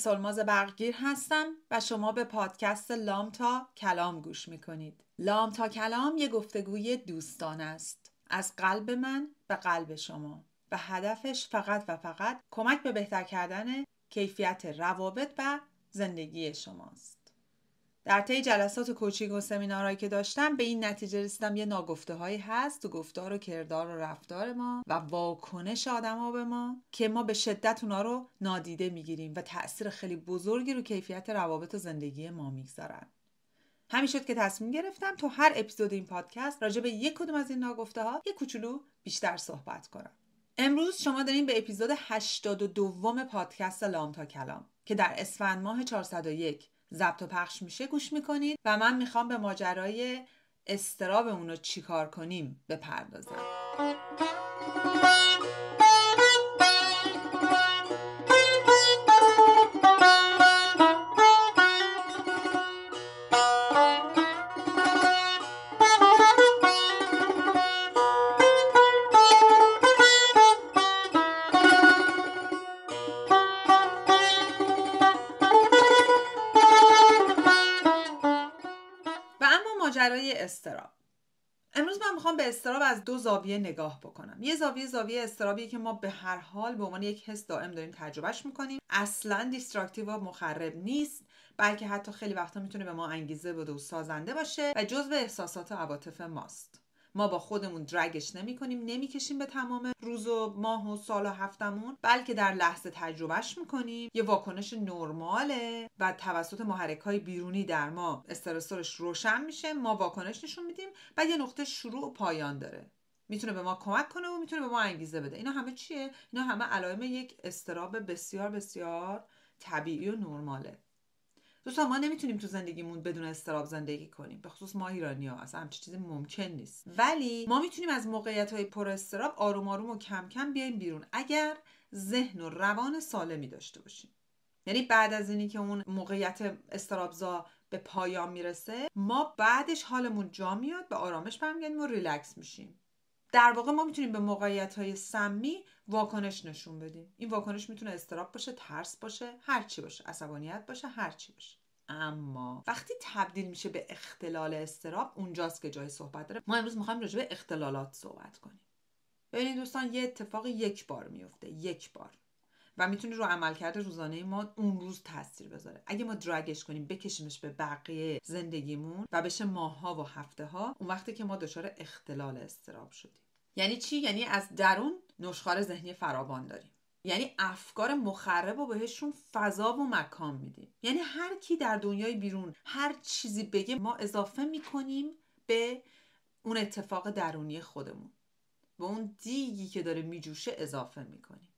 سلماز برقگیر هستم و شما به پادکست لام تا کلام گوش می‌کنید. لام تا کلام یه گفتگوی دوستان است. از قلب من به قلب شما. و هدفش فقط و فقط کمک به بهتر کردن کیفیت روابط و زندگی شماست. در طی جلسات کوچینگ و سمینارهایی که داشتم به این نتیجه رسیدم یه ناگفته هایی هست تو گفتار و کردار و رفتار ما و واکنش آدما به ما که ما به شدت اونا رو نادیده می‌گیریم و تاثیر خیلی بزرگی رو کیفیت روابط و زندگی ما می‌گذارن. همین شد که تصمیم گرفتم تو هر اپیزود این پادکست راجع به یک کدوم از این ناگفته ها یه کوچولو بیشتر صحبت کنم. امروز شما دارین به اپیزود 82 پادکست لام تا کلام که در اسفند ماه 401 ضبط و پخش میشه گوش می‌کنید و من می‌خوام به ماجرای استراب اون رو چیکار کنیم بپردازم. از دو زاویه نگاه بکنم. یه زاویه زاویه استرابیه که ما به هر حال به عنوان یک حس دائم داریم تجربهش می‌کنیم. اصلا دیستراکتیو و مخرب نیست بلکه حتی خیلی وقتا می‌تونه به ما انگیزه بده و سازنده باشه و جزو احساسات و عواطف ماست. ما با خودمون درگش نمی کنیم نمی‌کشیم به تمام روز و ماه و سال و هفتمون بلکه در لحظه تجربهش می‌کنیم. یه واکنش نرماله و توسط محرک های بیرونی در ما استرسورش روشن میشه. ما واکنش نشون میدیم و یه نقطه شروع و پایان داره. می‌تونه به ما کمک کنه و می‌تونه به ما انگیزه بده. اینا همه چیه؟ اینا همه علائم یک استراب بسیار بسیار طبیعی و نرماله. دوستان ما نمی‌تونیم تو زندگیمون بدون استراب زندگی کنیم. به خصوص ما ایرانی ها اصلا همچین چیزی ممکن نیست. ولی ما می‌تونیم از موقعیت های پر استراب آروم آروم و کم کم بیایم بیرون اگر ذهن و روان سالمی داشته باشیم. یعنی بعد از اینی که اون موقعیت استرابزا به پایان می‌رسه ما بعدش حالمون جا میاد به آرامش برمیگردیم و ریلکس میشیم. در واقع ما می‌تونیم به موقعیت های سمی واکنش نشون بدیم. این واکنش می‌تونه استراب باشه ترس باشه هر چی باشه عصبانیت باشه هر چی باشه. اما وقتی تبدیل میشه به اختلال استراب اونجاست که جای صحبت داره. ما امروز می‌خوایم راجع به اختلالات صحبت کنیم. ببینید دوستان یه اتفاق یک بار میفته یک بار. و می‌تونه رو عملکرد روزانه ما اون روز تاثیر بذاره. اگه ما درگش کنیم بکشیمش به بقیه زندگیمون و بشه ماهها و هفته ها اون وقتی که ما دچار اختلال استراب شدیم. یعنی چی؟ یعنی از درون نشخار ذهنی فراوان داریم. یعنی افکار مخرب و بهشون فضا و مکان میدیم. یعنی هر کی در دنیای بیرون هر چیزی بگه ما اضافه می‌کنیم به اون اتفاق درونی خودمون. به اون دیگی که داره میجوشه اضافه می‌کنیم.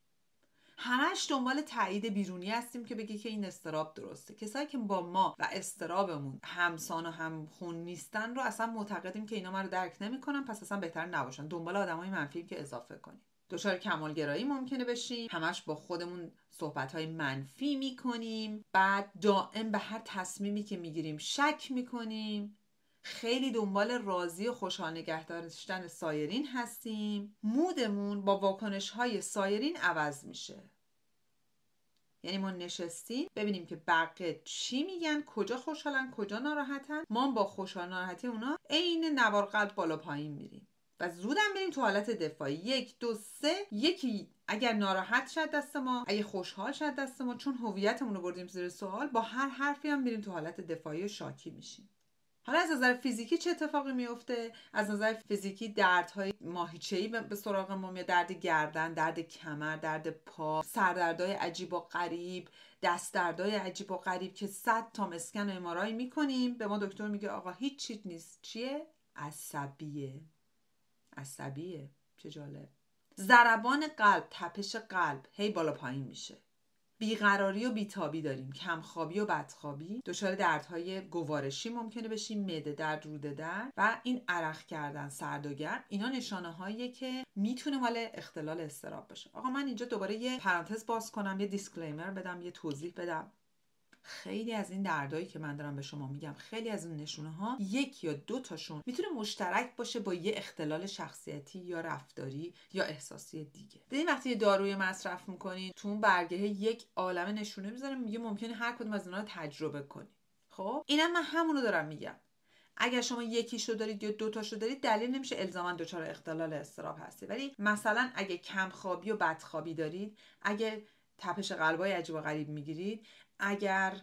همش دنبال تایید بیرونی هستیم که بگه که این استراب درسته. کسایی که با ما و استرابمون همسان و هم خون نیستن رو اصلا معتقدیم که اینا ما رو درک نمی‌کنن پس اصلا بهتر نباشن. دنبال آدمای منفی که اضافه کنیم. دچار کمالگرایی ممکنه بشیم. همش با خودمون صحبت های منفی می‌کنیم. بعد دائم به هر تصمیمی که می‌گیریم شک می‌کنیم. خیلی دنبال راضی و خوشحال نگه داشتن سایرین هستیم. مودمون با واکنش های سایرین عوض میشه. یعنی ما نشستیم ببینیم که بقیه چی میگن کجا خوشحالن کجا ناراحتن. ما با خوشحال ناراحتی اونا عین نوار قلب بالا پایین میریم. و زودم بریم تو حالت دفاعی. یک دو سه. یکی اگر ناراحت شد دست ما اگه خوشحال شد دست ما چون هویتمون رو بردیم زیر سوال با هر حرفی هم میریم تو حالت دفاعی و شاکی میشیم. حالا از نظر فیزیکی چه اتفاقی میفته از نظر فیزیکی دردهای ماهیچه‌ای به سراغ ما میاد. درد گردن درد کمر درد پا سردردهای عجیب و غریب دست دردهای عجیب و غریب که صد تا مسکن و امارایی می‌کنیم. به ما دکتر میگه آقا هیچ چیز نیست. چیه؟ عصبیه. عصبیه. چه جالب. ضربان قلب تپش قلب. هی بالا پایین میشه. بیقراری و بیتابی داریم. کمخوابی و بدخوابی. دچار دردهای گوارشی ممکنه بشیم معده درد روده درد و این عرق کردن سرد و گرم اینا نشانه هاییه که می‌تونه مال اختلال استراب باشه. آقا من اینجا دوباره یه پرانتز باز کنم یه دیسکلیمر بدم یه توضیح بدم. خیلی از این دردایی که من دارم به شما میگم خیلی از این نشونه ها یک یا دو تاشون می‌تونه مشترک باشه با یه اختلال شخصیتی یا رفتاری یا احساسی دیگه. ببین وقتی یه داروی مصرف می‌کنین تو اون برگه یک عالم نشونه می‌ذاره میگه ممکنه هر کدوم از اینا رو تجربه کنی. خب؟ اینم من همونو دارم میگم. اگر شما یکیشو دارید یا دوتاشو دارید دلیل نمیشه الزاما دچار اختلال استراب هستی. ولی مثلا اگه کمخوابی و بدخوابی دارید اگه تپش قلبای عجیب و غریب می‌گیرید اگر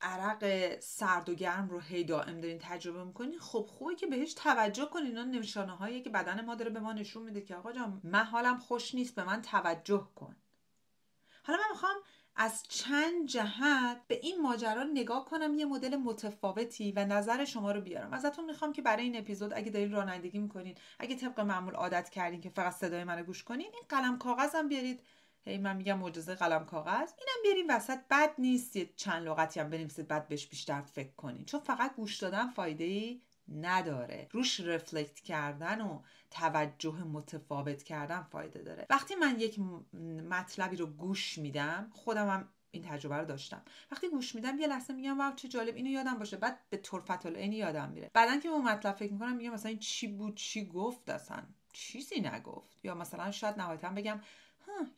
عرق سرد و گرم رو هی دائم دارین تجربه می‌کنین خب خوبه که بهش توجه کنین اینا نشانه هایی که بدن ما داره به ما نشون میده که آقا جان من حالم خوش نیست به من توجه کن. حالا من می‌خوام از چند جهت به این ماجرا نگاه کنم یه مدل متفاوتی و نظر شما رو بیارم. ازتون می‌خوام که برای این اپیزود اگه دارین رانندگی می‌کنین اگه طبق معمول عادت کردین که فقط صدای منو گوش کنین این قلم کاغذم بیارید. هی من میگم معجزه قلم کاغذ. اینم بیاریم وسط. بد نیست یه چند لغتی هم بنویسید. بعد بهش بیشتر فکر کنین. چون فقط گوش دادن فایده ای نداره. روش رفلکت کردن و توجه متفاوت کردن فایده داره. وقتی من یک مطلبی رو گوش میدم خودم هم این تجربه رو داشتم. وقتی گوش میدم یه لحظه میگم wow چه جالب. اینو یادم باشه. بعد به طرفت العین یادم میره. بعدا که اون مطلب فکر می‌کنم میگم مثلا این چی بود؟ چی گفت اصلا؟ چیزی نگفت. یا مثلا شاید نهایتا بگم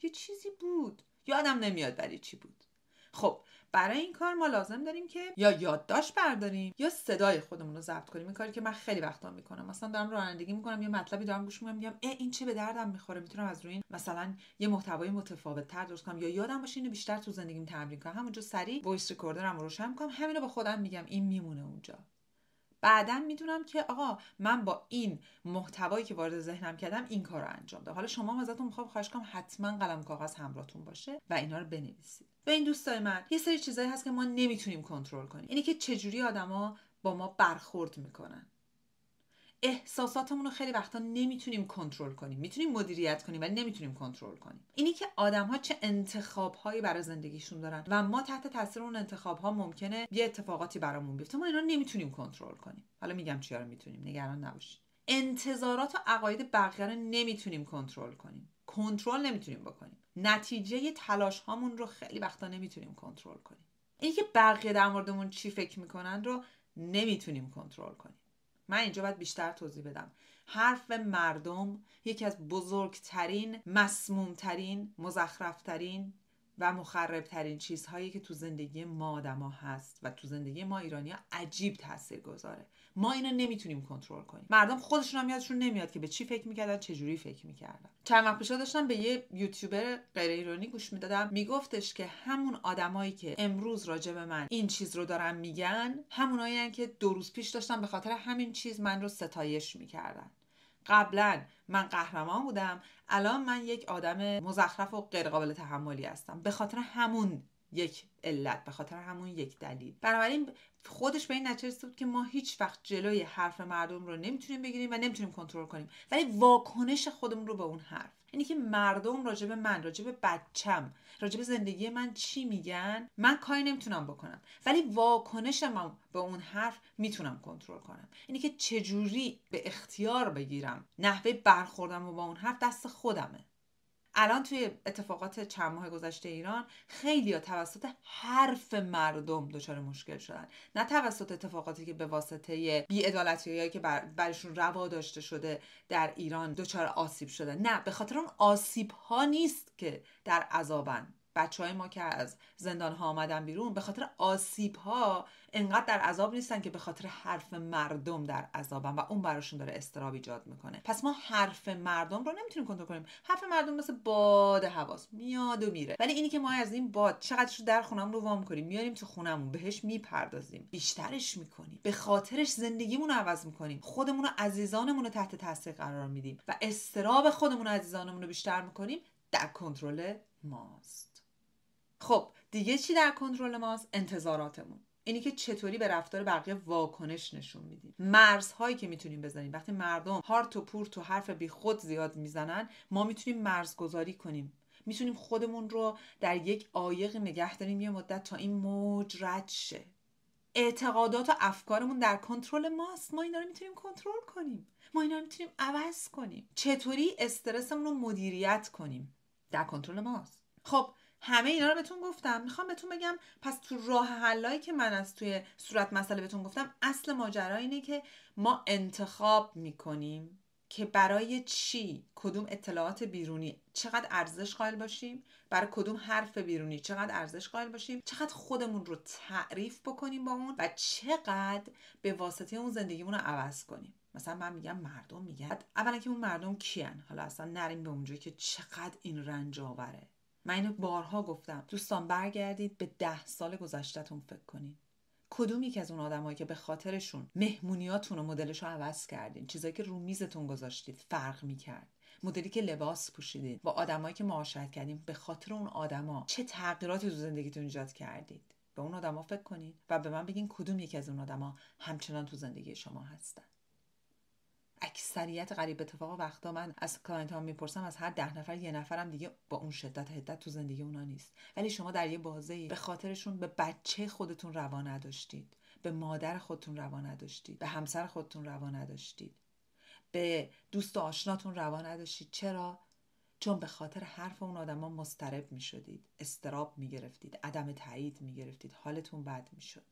یه چیزی بود. یادم نمیاد ولی چی بود. خب برای این کار ما لازم داریم که یا یادداشت برداریم یا صدای خودمون رو ضبط کنیم. این کاری که من خیلی وقتا می‌کنم. مثلا دارم رانندگی می‌کنم یا مطلبی دارم گوش می‌کنم میگم اه این چه به دردم می‌خوره. می‌تونم از روی این مثلا یه محتوای متفاوت تر درست کنم. یا یادم باشه اینو بیشتر تو زندگیم تمرین کنم. همونجا سریع voice recorder م رو روشن می‌کنم. همین رو به خودم میگم. این میمونه اونجا. بعدا می‌دونم که آقا من با این محتوایی که وارد ذهنم کردم این کار رو انجام دادم. حالا شما ازتون می‌خوام خواهش کنم حتما قلم کاغذ همراهتون باشه و اینا رو بنویسید. به این دوستای من یه سری چیزایی هست که ما نمی‌تونیم کنترل کنیم. اینی که چجوری آدما با ما برخورد می‌کنن. احساساتمون رو خیلی وقتا نمی‌تونیم کنترل کنیم. می‌تونیم مدیریت کنیم ولی نمی‌تونیم کنترل کنیم. اینی که آدم ها چه انتخاب هایی برای زندگیشون دارن و ما تحت تاثیر اون انتخاب ها ممکنه یه اتفاقاتی برامون بیفته ما اینا نمی‌تونیم کنترل کنیم. حالا میگم چیا رو می‌تونیم نگران نباشید. انتظارات و عقاید بقیه رو نمی‌تونیم کنترل کنیم. کنترل نمی‌تونیم بکنیم. نتیجه تلاش هامون رو خیلی وقتا نمی‌تونیم کنترل کنیم. اینکه بقیه در موردمون چی فکر می‌کنن رو نمی‌تونیم کنترل کنیم. من اینجا باید بیشتر توضیح بدم. حرف مردم یکی از بزرگترین مسمومترین مزخرفترین و مخربترین چیزهایی که تو زندگی ما آدما هست و تو زندگی ما ایرانی ها عجیب تاثیر گذاره. ما اینو نمی‌تونیم کنترل کنیم. مردم خودشون هم یادشون نمیاد که به چی فکر می‌کردن چه جوری فکر می‌کردن. چند وقت پیش داشتم به یه یوتیوبر غیر ایرانی گوش می‌دادم. میگفتش که همون آدمایی که امروز راجع به من این چیز رو دارن میگن همونایی که دو روز پیش داشتن به خاطر همین چیز من رو ستایش می‌کردن. قبلا من قهرمان بودم. الان من یک آدم مزخرف و غیرقابل تحملی هستم. به خاطر همون یک علت به خاطر همون یک دلیل. بنابراین خودش به این نتیجه رسید که ما هیچ وقت جلوی حرف مردم رو نمی‌تونیم بگیریم و نمی‌تونیم کنترل کنیم. ولی واکنش خودمون رو به اون حرف. اینی که مردم راجع به من راجع به بچم راجع به زندگی من چی میگن؟ من کاری نمی‌تونم بکنم. ولی واکنش من به اون حرف می‌تونم کنترل کنم. اینی که چجوری به اختیار بگیرم؟ نحوه برخوردم و با اون حرف دست خودمه. الان توی اتفاقات چند ماه گذشته ایران خیلی توسط حرف مردم دچار مشکل شدن. نه توسط اتفاقاتی که به واسطه بیعدالتی که بر برشون روا داشته شده در ایران دچار آسیب شده. نه به خاطر اون آسیب ها نیست که در عذابن. بچه های ما که از زندان ها آمدن بیرون به خاطر آسیب ها انقدر در عذاب نیستن که به خاطر حرف مردم در عذابن و اون براشون داره استراب ایجاد می‌کنه. پس ما حرف مردم رو نمی‌تونیم کنترل کنیم. حرف مردم مثل باد حواس میاد و میره. ولی اینی که ما از این باد چقدرش در خونم رو وام کنیم میاریم تو خونمون بهش می‌پردازیم. بیشترش می‌کنیم. به خاطرش زندگیمون رو عوض می‌کنیم. خودمون و عزیزانمون رو تحت تاثیر قرار میدیم. و استراب خودمون عزیزانمون رو بیشتر می‌کنیم در کنترل ماست. خب دیگه چی در کنترل ماست؟ انتظاراتمون. اینی که چطوری به رفتار بقیه واکنش نشون میدیم. مرزهایی که می‌تونیم بزنیم. وقتی مردم هارت و پورت و حرف بی خود زیاد می‌زنن ما می‌تونیم مرزگذاری کنیم. می‌تونیم خودمون رو در یک عایق نگه داریم یه مدت تا این موج رد شه. اعتقادات و افکارمون در کنترل ماست. ما اینا رو می‌تونیم کنترل کنیم. ما اینا رو می‌تونیم عوض کنیم. چطوری استرسمون رو مدیریت کنیم؟ در کنترل ماست. خب همه اینا رو بهتون گفتم. می‌خوام بهتون بگم پس تو راه حلایی که من از توی صورت مسئله بهتون گفتم اصل ماجرا اینه که ما انتخاب می‌کنیم که برای چی کدوم اطلاعات بیرونی چقدر ارزش قائل باشیم برای کدوم حرف بیرونی چقدر ارزش قائل باشیم چقدر خودمون رو تعریف بکنیم با اون و چقدر به واسطه اون زندگیمون رو عوض کنیم. مثلا من میگم مردم میگن. اولا که اون مردم کیان؟ حالا اصلا نریم به اونجایی که چقدر این رنج آوره. من اینو بارها گفتم. دوستان برگردید به ده سال گذشتهتون فکر کنید کدوم یکی از اون آدمایی که به خاطرشون مهمونیاتون و مدلش رو عوض کردین؟ چیزایی که رو میزتون گذاشتید فرق می‌کرد. مدلی که لباس پوشیدید با آدمایی که معاشرت کردیم به خاطر اون آدما چه تغییراتی تو زندگیتون ایجاد کردید؟ به اون آدما فکر کنید و به من بگین کدوم یکی از اون آدما همچنان تو زندگی شما هستن. اکثریت قریب به اتفاق وقتا من از client ها می‌پرسم از هر ده نفر یه نفرم دیگه با اون شدت حدت تو زندگی اونا نیست. ولی شما در یه بازه به خاطرشون به بچه خودتون روا نداشتید. به مادر خودتون روا نداشتید. به همسر خودتون روا نداشتید. به دوست و آشناتون روا نداشتید. چرا؟ چون به خاطر حرف اون آدما مضطرب می شدید اضطراب می گرفتید عدم تایید می گرفتید حالتون بد می شد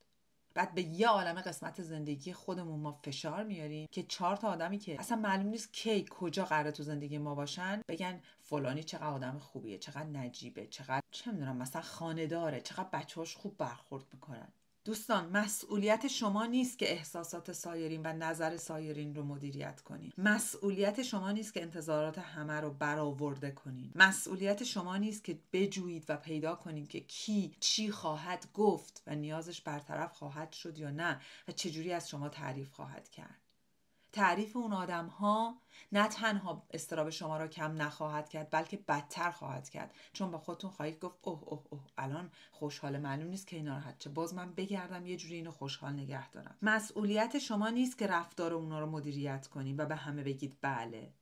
بعد به یه عالم قسمت زندگی خودمون ما فشار میاریم که چهار تا آدمی که اصلا معلوم نیست کی کجا قرار تو زندگی ما باشن بگن فلانی چقدر آدم خوبیه چقدر نجیبه چقدر چه می‌دونم مثلا خانه داره چقدر بچه‌هاش خوب برخورد می‌کنن. دوستان مسئولیت شما نیست که احساسات سایرین و نظر سایرین رو مدیریت کنید مسئولیت شما نیست که انتظارات همه رو برآورده کنید مسئولیت شما نیست که بجویید و پیدا کنید که کی چی خواهد گفت و نیازش برطرف خواهد شد یا نه و چجوری از شما تعریف خواهد کرد. تعریف اون آدم ها نه تنها استراب شما را کم نخواهد کرد بلکه بدتر خواهد کرد. چون با خودتون خواهید گفت اوه اوه اوه الان خوشحال معلوم نیست که این ناراحت چه. باز من بگردم یه جوری اینو خوشحال نگه دارم. مسئولیت شما نیست که رفتار اونا رو مدیریت کنید و به همه بگید بله.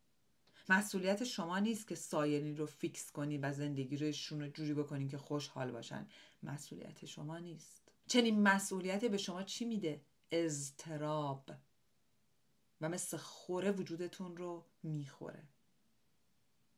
مسئولیت شما نیست که سایرین رو فیکس کنید و زندگی رو جوری بکنید که خوشحال باشن. مسئولیت شما نیست. چنین مسئولیتی به شما چی میده؟ اضطراب. و مثل خوره وجودتون رو می‌خوره.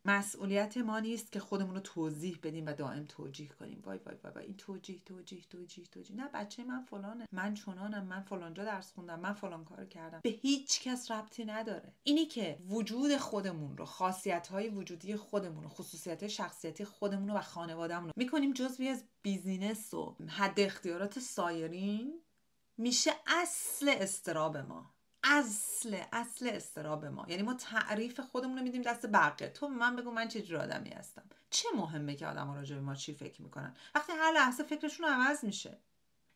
مسئولیت ما نیست که خودمون رو توضیح بدیم و دائم توجیه کنیم. وای وای وای, وای. این توجیه توجیه توجیه توجیه. نه بچه من فلانه. من چنانم من فلانجا درس خوندم من فلان کار کردم. به هیچ کس ربطی نداره. اینی که وجود خودمون رو خاصیت های وجودی خودمون رو خصوصیت شخصیتی خودمون رو و خانوادهمون رو. می‌کنیم جزوی از بیزینس و حد اختیارات سایرین میشه اصل استراب ما. اصل اصل استراب ما. یعنی ما تعریف خودمون رو میدیم دست بقیه. تو من بگو من چه آدمی هستم. چه مهمه که آدم راجع به ما چی فکر می‌کنن؟ وقتی هر لحظه فکرشون عوض میشه.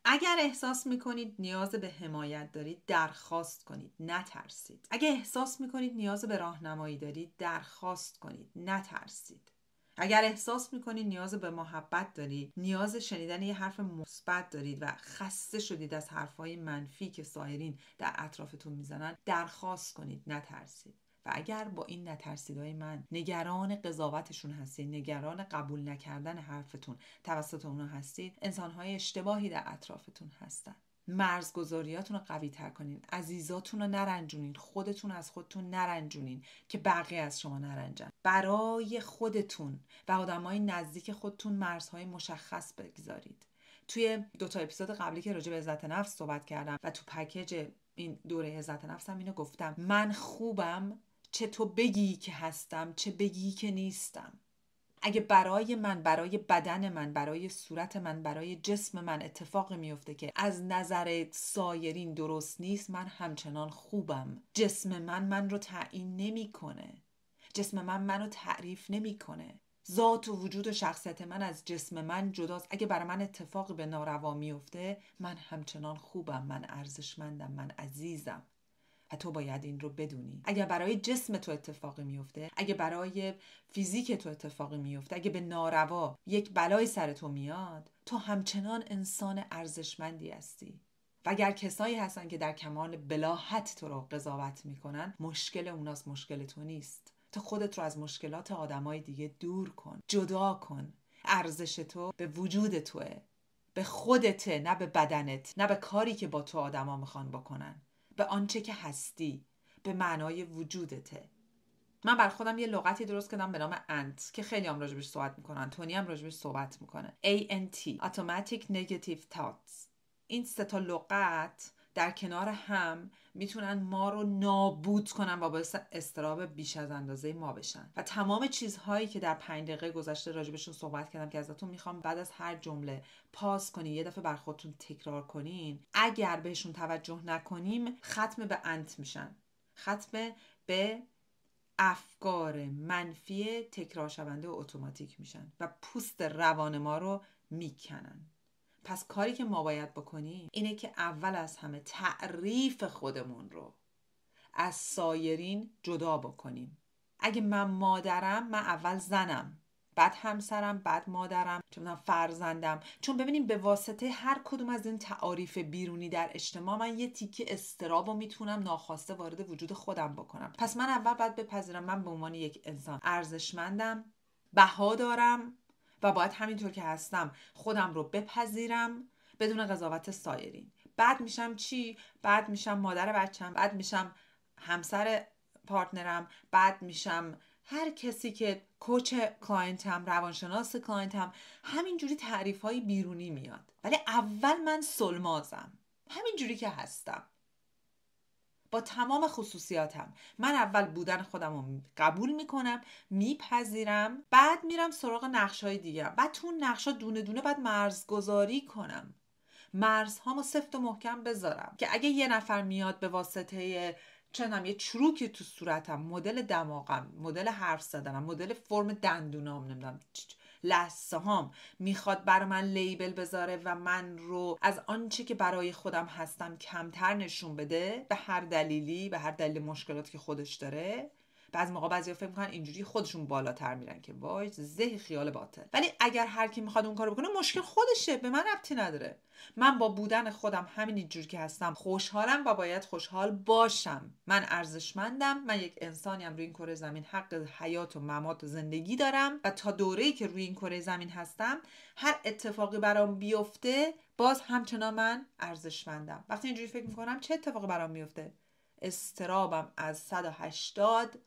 اگر احساس می‌کنید نیاز به حمایت دارید درخواست کنید نترسید. اگر احساس می‌کنید نیاز به راهنمایی دارید درخواست کنید نترسید. اگر احساس می‌کنید نیاز به محبت دارید نیاز شنیدن یه حرف مثبت دارید و خسته شدید از حرفهای منفی که سایرین در اطرافتون می‌زنن درخواست کنید نترسید. و اگر با این نترسیدهای من نگران قضاوتشون هستید نگران قبول نکردن حرفتون توسط اونا هستید انسانهای اشتباهی در اطرافتون هستن. مرزگذاریاتون رو قوی تر کنین. عزیزاتون رو نرنجونین. خودتون از خودتون نرنجونین که بقیه از شما نرنجن. برای خودتون و آدمای نزدیک خودتون مرزهای مشخص بگذارید. توی دو تا اپیزود قبلی که راجع به عزت نفس صحبت کردم و تو پکیج این دوره عزت نفسم اینو گفتم. من خوبم چه تو بگی که هستم چه بگی که نیستم. اگه برای من برای بدن من برای صورت من برای جسم من اتفاقی میفته که از نظر سایرین درست نیست من همچنان خوبم. جسم من من رو تعیین نمی‌کنه. جسم من منو تعریف نمی‌کنه. ذات و وجود و شخصیت من از جسم من جداست. اگه برای من اتفاقی به ناروا میفته من همچنان خوبم. من ارزشمندم. من عزیزم. و تو باید این رو بدونی. اگر برای جسم تو اتفاقی میفته اگه برای فیزیک تو اتفاقی میفته اگه به ناروا یک بلای سر تو میاد تو همچنان انسان ارزشمندی هستی. و اگر کسایی هستن که در کمال بلاحت تو رو قضاوت می‌کنن مشکل اوناست مشکل تو نیست. تو خودت رو از مشکلات آدمای دیگه دور کن جدا کن. ارزش تو به وجود توه. به خودته نه به بدنت نه به کاری که با تو آدما می‌خوان بکنن. به آنچه که هستی به معنای وجودته. من بر خودم یه لغتی درست کردم به نام انت که خیلی هم راجبش صحبت می‌کنن. تونی هم راجبش صحبت می‌کنه. ANT Automatic Negative Thoughts. این سه تا لغت در کنار هم می‌تونن ما رو نابود کنن و باعث استراب بیش از اندازه ما بشن. و تمام چیزهایی که در پنج دقیقه گذشته راجبشون صحبت کردم که ازتون می‌خوام بعد از هر جمله پاس کنین یه دفعه بر خودتون تکرار کنین اگر بهشون توجه نکنیم ختم به انت میشن. ختم به افکار منفی تکرار شونده و اتوماتیک میشن و پوست روان ما رو می‌کنن. پس کاری که ما باید بکنیم اینه که اول از همه تعریف خودمون رو از سایرین جدا بکنیم. اگه من مادرم من اول زنم بعد همسرم بعد مادرم چون فرزندم. چون ببینیم به واسطه هر کدوم از این تعاریف بیرونی در اجتماع من یه تیکه استراب و می‌تونم ناخواسته وارد وجود خودم بکنم. پس من اول باید بپذیرم من به عنوان یک انسان ارزشمندم بها دارم و باید همینطور که هستم خودم رو بپذیرم بدون قضاوت سایرین. بعد میشم چی؟ بعد میشم مادر بچم بعد میشم همسر partner م بعد میشم هر کسی که coach client م روانشناس client م همینجوری تعریف های بیرونی میاد. ولی اول من سلمازم. همینجوری که هستم. با تمام خصوصیاتم. من اول بودن خودم رو قبول می‌کنم میپذیرم بعد میرم سراغ نقش های دیگه. بعد تو نقش دونه دونه بعد مرزگذاری کنم. مرزهامو سفت و محکم بذارم که اگه یه نفر میاد به واسطه چنم یه چروکی تو صورتم مدل دماغم مدل حرف زدنم مدل فرم دندونام نمی‌دونم لحظه هام می‌خواد بر من لیبل بذاره و من رو از آنچه که برای خودم هستم کمتر نشون بده به هر دلیلی به هر دلیل مشکلاتی که خودش داره بعضی موقع بعضی فکر می‌کنن اینجوری خودشون بالاتر میرن که وای زه خیال باطل. ولی اگر هر کی می‌خواد اون کارو بکنه مشکل خودشه به من ربطی نداره. من با بودن خودم همین جور که هستم خوشحالم و باید خوشحال باشم. من ارزشمندم من یک انسانیم روی این کره زمین حق حیات و ممات و زندگی دارم و تا دوره‌ای که روی این کره زمین هستم هر اتفاقی برام بیفته باز همچنان من ارزشمندم. وقتی اینجوری فکر می‌کنم چه اتفاقی برام میفته استرابم از 180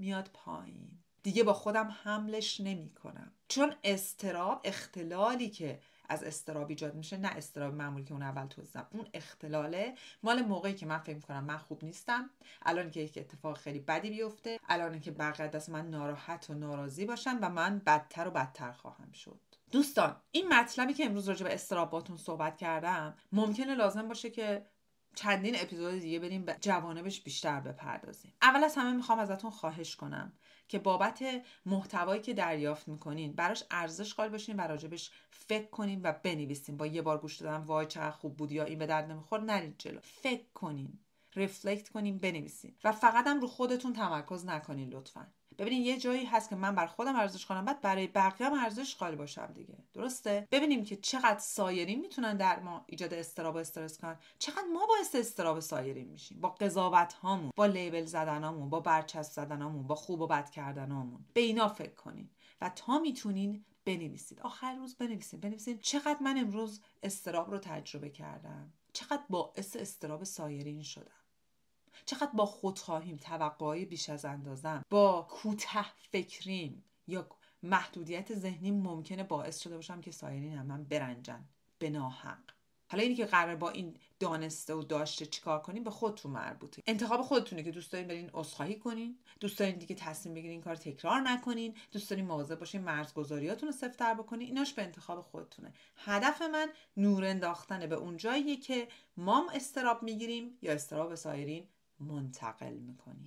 میاد پایین. دیگه با خودم حملش نمی کنم چون استراب اختلالی که از استراب ایجاد میشه نه استراب معمولی که اون اول توضیحم اون اختلاله. مال موقعی که من فکر می‌کنم من خوب نیستم. الان که یک اتفاق خیلی بدی بیفته. الان که بقیه دست من ناراحت و ناراضی باشن و من بدتر و بدتر خواهم شد. دوستان این مطلبی که امروز راجع به استراب باتون صحبت کردم ممکنه لازم باشه که چندین اپیزود دیگه بریم به جوانبش بیشتر بپردازیم. اول از همه می‌خوام ازتون خواهش کنم که بابت محتوایی که دریافت می‌کنین براش ارزش قائل باشین و راجبش فکر کنین و بنویسین. با یه بار گوش دادن وای چقدر خوب بود یا این به درد نمیخور نرید جلو. فکر کنین رفلکت کنین بنویسین. و فقط هم رو خودتون تمرکز نکنین لطفا. ببینین یه جایی هست که من بر خودم ارزش کنم بعد برای بقیه هم ارزش قائل باشم دیگه. درسته؟ ببینیم که چقدر سایرین می‌تونن در ما ایجاد استراب و استرس کنن. چقدر ما باعث استراب سایرین میشیم. با قضاوت هامون با لیبل زدنامون با برچسب زدنامون با خوب و بد کردنامون. به اینا فکر کنین و تا می‌تونین بنویسید. آخر روز بنویسید بنویسید چقدر من امروز استراب رو تجربه کردم. چقدر باعث استراب سایرین شدم. چقدر با خودخواهیم توقعهای بیش از اندازم با کوته فکریم یا محدودیت ذهنی ممکنه باعث شده باشم که سایرین هم من برنجن. به ناحق. حالا اینی که قرار با این دانسته و داشته چیکار کنیم به خودتون مربوطه. انتخاب خودتونه که دوست دارین برین عذرخواهی کنین. دوست دارین دیگه تصمیم بگیرین این کار تکرار نکنین. دوست دارین مواظب باشین مرزگذاریاتون رو سفتر بکنین. ایناش به انتخاب خودتونه. هدف من نور انداختن به اون جاییه که مام استراب می‌گیریم یا استراب سایرین منتقل می‌کنیم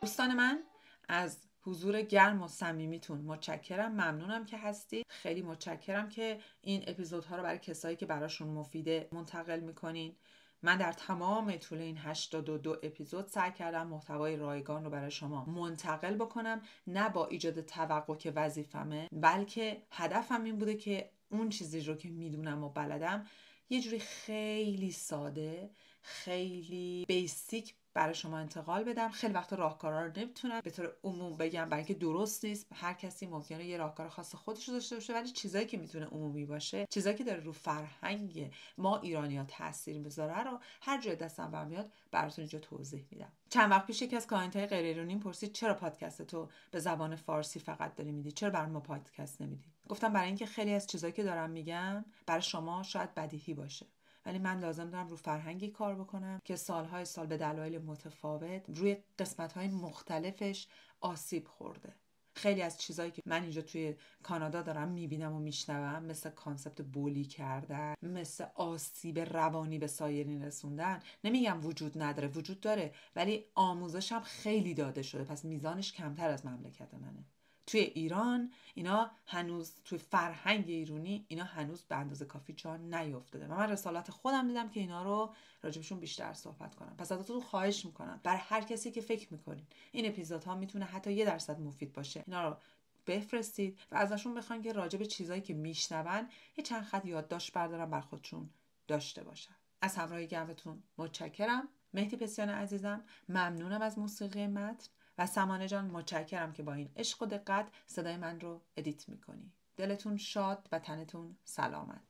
دوستان من از حضور گرم و صمیمیتون متشکرم. ممنونم که هستی خیلی متشکرم که این اپیزودها رو برای کسایی که براشون مفیده منتقل می‌کنین. من در تمام طول این 82 اپیزود سعی کردم محتوای رایگان رو برای شما منتقل بکنم. نه با ایجاد توقع که وظیفمه بلکه هدفم این بوده که اون چیزی رو که می‌دونم و بلدم یه جوری خیلی ساده خیلی بیسیک برای شما انتقال بدم. خیلی وقت راهکارا رو نمی‌تونم به طور عموم بگم برای اینکه درست نیست. هر کسی ممکنه یه راهکار خاص خودش رو داشته باشه ولی چیزایی که می‌تونه عمومی باشه چیزایی که داره رو فرهنگ ما ایرانی ها تاثیر بذاره رو هر جای دستم برمیاد براتون اینجا توضیح میدم. چند وقت پیش یکی از کامنت های غیر ایرانی پرسید چرا پادکست تو به زبان فارسی فقط داری میدی؟ چرا برای ما پادکست نمیدی؟ گفتم برای اینکه خیلی از چیزایی که دارم میگم برای شما شاید بدیهی باشه. ولی من لازم دارم رو فرهنگی کار بکنم که سالهای سال به دلایل متفاوت روی قسمتهای مختلفش آسیب خورده. خیلی از چیزهایی که من اینجا توی کانادا دارم می‌بینم و میشنوم مثل concept bully کردن مثل آسیب روانی به سایرین رسوندن. نمیگم وجود نداره وجود داره ولی آموزش هم خیلی داده شده. پس میزانش کمتر از مملکت منه. توی ایران اینا هنوز توی فرهنگ ایرانی اینا هنوز به اندازه کافی جا نیافتاده و من رسالت خودم دیدم که اینا رو راجع بهشون بیشتر صحبت کنم. پس ازتون خواهش می‌کنم. برای هر کسی که فکر می‌کنین این اپیزودها می‌تونه حتی یه درصد مفید باشه. اینا رو بفرستید و ازشون بخواین که راجب چیزایی که میشنون یه چند خط یادداشت بردارم بر خودشون داشته باشن. از همراهی گرمتون متشکرم. مهدی پسیان عزیزم ممنونم از موسیقی متن. و سمانه جان متشکرم که با این عشق و دقت صدای من رو ادیت می‌کنی. دلتون شاد و تنتون سلامت.